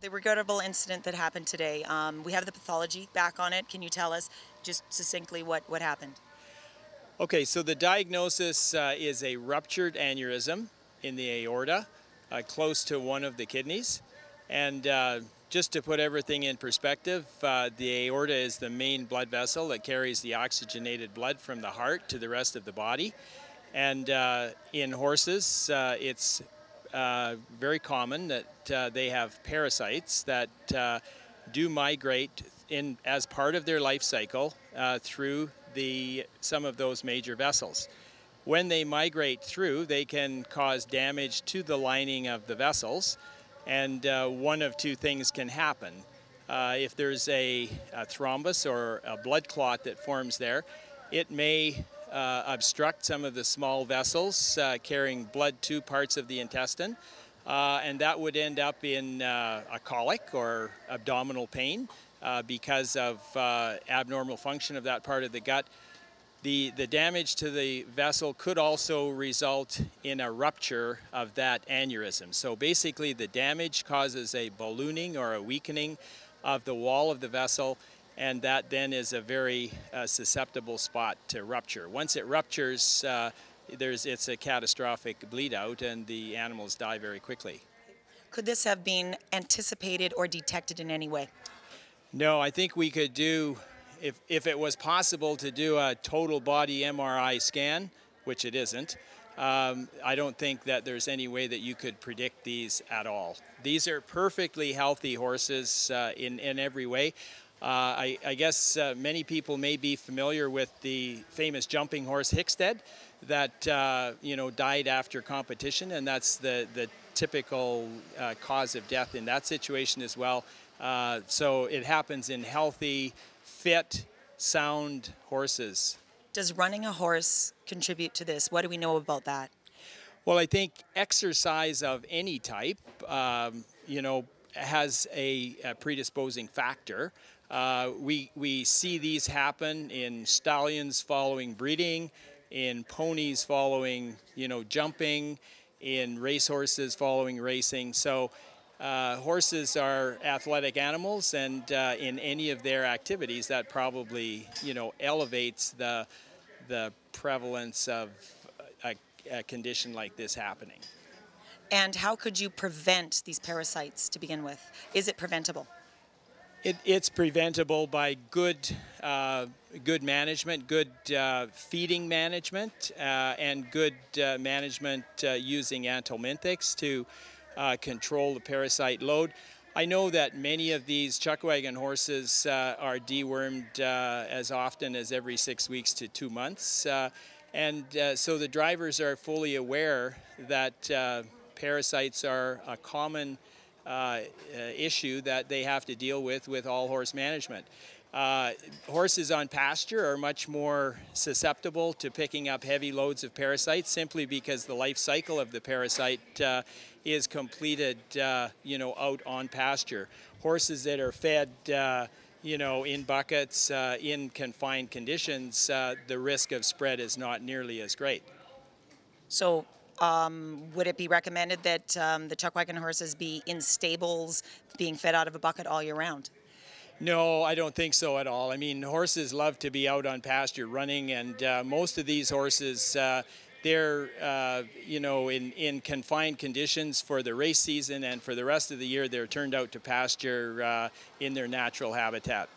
The regrettable incident that happened today, um, we have the pathology back on it. Can you tell us just succinctly what, what happened? Okay, so the diagnosis uh, is a ruptured aneurysm in the aorta, uh, close to one of the kidneys. And uh, just to put everything in perspective, uh, the aorta is the main blood vessel that carries the oxygenated blood from the heart to the rest of the body. And uh, in horses, uh, very common that they have parasites that do migrate in as part of their life cycle through the, some of those major vessels. When they migrate through, they can cause damage to the lining of the vessels, and uh, one of two things can happen. Uh, if there's a, a, thrombus or a blood clot that forms there, it may uh, obstruct some of the small vessels uh, carrying blood to parts of the intestine, uh, and that would end up in uh, a colic or abdominal pain uh, because of uh, abnormal function of that part of the gut. The, the damage to the vessel could also result in a rupture of that aneurysm. So basically the damage causes a ballooning or a weakening of the wall of the vessel and that then is a very uh, susceptible spot to rupture. Once it ruptures, uh, there's, it's a catastrophic bleed out and the animals die very quickly. Could this have been anticipated or detected in any way? No, I think we could do, if, if it was possible to do a total body MRI scan, which it isn't, um, I don't think that there's any way that you could predict these at all. These are perfectly healthy horses uh, in, in every way. Uh, I, I, guess uh, many people may be familiar with the famous jumping horse Hickstead that uh, you know died after competition, and that's the the typical uh, cause of death in that situation as well. Uh, so it happens in healthy, fit, sound horses. Does running a horse contribute to this? What do we know about that? Well, I think exercise of any type, um, you know, has a, a predisposing factor. Uh, we, we see these happen in stallions following breeding, in ponies following, you know, jumping, in racehorses following racing. So uh, horses are athletic animals, and uh, in any of their activities, that probably you know elevates the the prevalence of a, a condition like this happening. And how could you prevent these parasites to begin with? Is it preventable? It, it's preventable by good, uh, good management, good uh, feeding management, uh, and good uh, management uh, using anthelmintics to uh, control the parasite load. I know that many of these chuckwagon horses are dewormed as often as every six weeks to two months. And so the drivers are fully aware that parasites are a common issue that they have to deal with with all horse management. Uh, horses on pasture are much more susceptible to picking up heavy loads of parasites simply because the life cycle of the parasite uh, is completed, uh, you know, out on pasture. Horses that are fed, uh, you know, in buckets, uh, in confined conditions, uh, the risk of spread is not nearly as great. So um, would it be recommended that um, the chuckwagon horses be in stables being fed out of a bucket all year round? No, I don't think so at all. I mean, horses love to be out on pasture running, and uh, most of these horses, uh, they're, uh, you know, in, in confined conditions for the race season, and for the rest of the year, they're turned out to pasture uh, in their natural habitat.